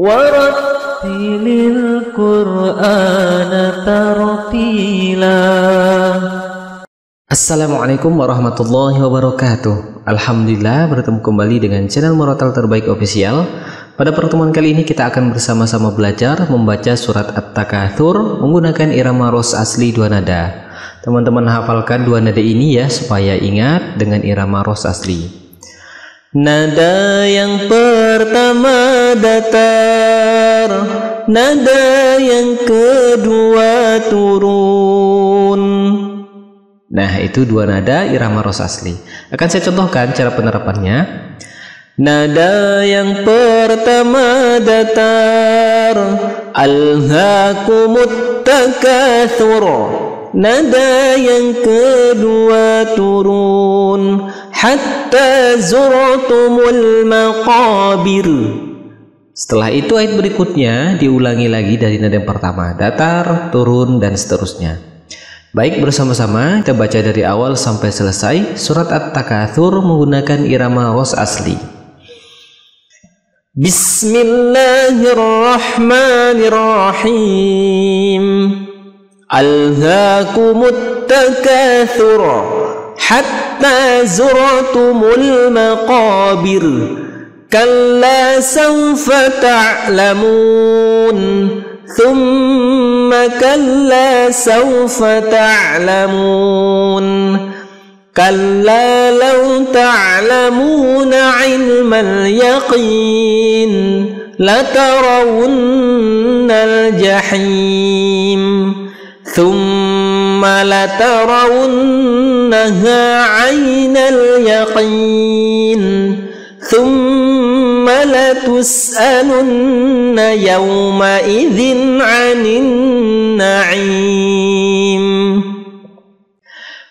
ورتل القرآن ترتيلا Assalamualaikum warahmatullahi wabarakatuh Alhamdulillah bertemu kembali dengan channel Murotal Terbaik Official Pada pertemuan kali ini kita akan bersama-sama belajar membaca surat At-Takathur menggunakan irama ros asli dua nada Teman-teman hafalkan dua nada ini ya supaya ingat dengan irama ros asli Nada yang pertama datar Nada yang kedua turun. Nah itu dua nada irama ros asli. Akan saya contohkan cara penerapannya. Nada yang pertama datar Alhaakumut takathur Nada yang kedua turun hatta zurtumul maqabir setelah itu ayat berikutnya diulangi lagi dari nada yang pertama. Datar turun dan seterusnya. Baik bersama-sama kita baca dari awal sampai selesai surat at-takathur menggunakan irama ros asli. Bismillahirrahmanirrahim. Alhaakumut takathur حتى زرتم المقابر كلا سوف تعلمون ثم كلا سوف تعلمون كلا لو تعلمون علم اليقين لترون الجحيم ثم لترونها عين اليقين ثم لتسألن يومئذ عن النعيم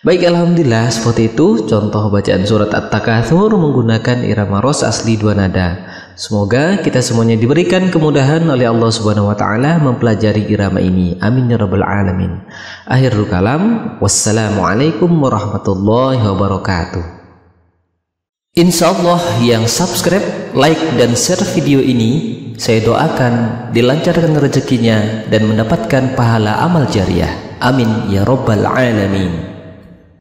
Baik Alhamdulillah seperti itu contoh bacaan surat At-Takathur menggunakan irama ros asli dua nada Semoga kita semuanya diberikan kemudahan oleh Allah Subhanahu wa taala mempelajari irama ini. Amin ya rabbal alamin. Akhirul kalam Wassalamualaikum warahmatullahi wabarakatuh. Insya Allah yang subscribe, like, dan share video ini Saya doakan dilancarkan rezekinya dan mendapatkan pahala amal jariah. Amin ya rabbal alamin